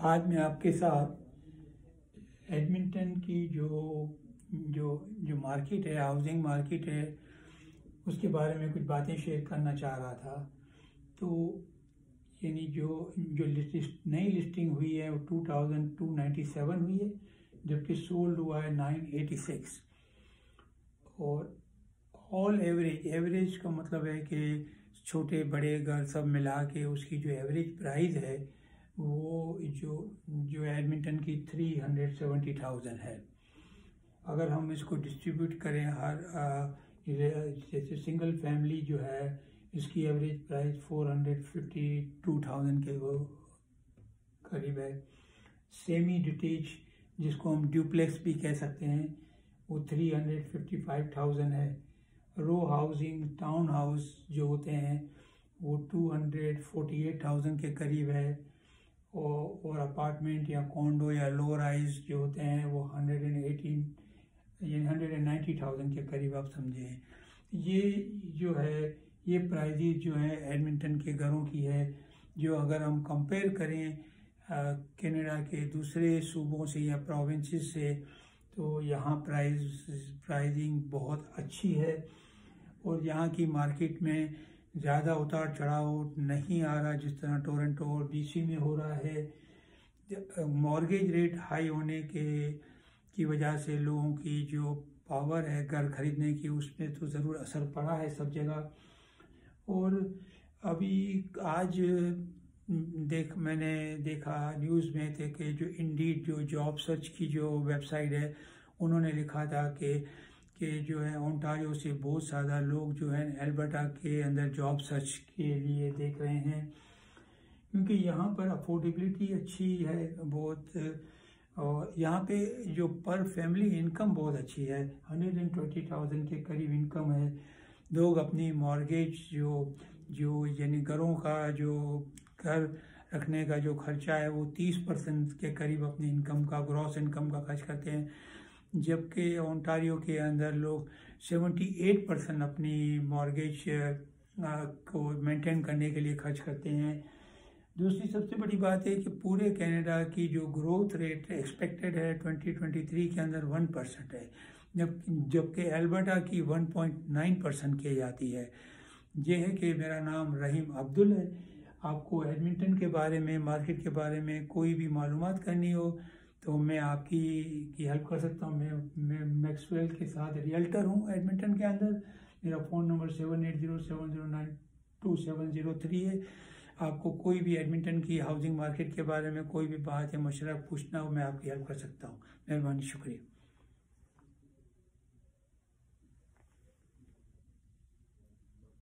आज मैं आपके साथ एडमिंटन की जो जो जो मार्केट है, हाउसिंग मार्केट है, उसके बारे में कुछ बातें शेयर करना चाह रहा था। तो यानी जो जो लिस्ट, नई लिस्टिंग हुई है वो two thousand two ninety seven हुई है, जबकि सोल्ड हुआ है नाइन एटी सिक्स। और ऑल एवरेज एवरेज का मतलब है कि छोटे, बड़े घर सब मिला के उसकी जो एवरेज प्राइस है वो जो जो एडमिंटन की थ्री हंड्रेड सेवेंटी थाउज़ेंड है। अगर हम इसको डिस्ट्रीब्यूट करें, हर जैसे सिंगल फैमिली जो है, इसकी average price four hundred fifty two thousand के वो करीब है। सेमी डिटेच जिसको हम ड्यूप्लेक्स भी कह सकते हैं, वो three hundred fifty five thousand है। रो हाउसिंग टाउन हाउस जो होते हैं, वो two hundred forty eight thousand के करीब है। और, और अपार्टमेंट या कॉन्डो या लो राइज जो होते हैं वो हंड्रेड एंड एटीन यानी हंड्रेड एंड नाइन्टी थाउज़ेंड के करीब आप समझे। ये जो है ये प्राइजेज जो है एडमिंटन के घरों की है जो अगर हम कंपेयर करें कनाडा के दूसरे सूबों से या प्रोविंसेस से तो यहाँ प्राइस प्राइजिंग बहुत अच्छी है। और यहाँ की मार्केट में ज़्यादा उतार चढ़ाव नहीं आ रहा जिस तरह टोरंटो और बीसी में हो रहा है मॉर्गेज रेट हाई होने के, की वजह से लोगों की जो पावर है घर खरीदने की, उसमें तो ज़रूर असर पड़ा है सब जगह। और अभी आज देख, मैंने देखा न्यूज़ में थे कि जो इंडीड जो जॉब सर्च की जो वेबसाइट है, उन्होंने लिखा था कि कि जो है, ओंटारियो से बहुत ज़्यादा लोग जो है, एल्बर्टा के अंदर जॉब सर्च के लिए देख रहे हैं। क्योंकि यहाँ पर अफोर्डेबिलिटी अच्छी है बहुत, और यहाँ पे जो पर फैमिली इनकम बहुत अच्छी है। हंड्रेड एंड ट्वेंटी थाउज़ेंड के करीब इनकम है। लोग अपनी मॉर्गेज जो जो यानी घरों का जो घर रखने का जो खर्चा है, वो तीस परसेंट के करीब अपनी इनकम का, ग्रॉस इनकम का खर्च करते हैं। जबकि ओंटारियो के अंदर लोग 78 परसेंट अपनी मॉर्गेज को मेंटेन करने के लिए खर्च करते हैं। दूसरी सबसे बड़ी बात है कि पूरे कनाडा की जो ग्रोथ रेट एक्सपेक्टेड है 2023 के अंदर वन परसेंट है जब जबकि एल्बर्टा की 1.9 परसेंट की जाती है। यह है कि मेरा नाम रहीम अब्दुल है। आपको एडमिंटन के बारे में, मार्केट के बारे में कोई भी मालूम करनी हो तो मैं आपकी की हेल्प कर सकता हूँ। मैं मैं मैक्सवेल के साथ रियल्टर हूँ एडमिंटन के अंदर। मेरा phone number seven eight zero seven zero nine two seven zero three है। आपको कोई भी एडमिंटन की हाउसिंग मार्केट के बारे में कोई भी बात या मशरा पूछना हो, मैं आपकी हेल्प कर सकता हूँ। मेहरबानी, शुक्रिया।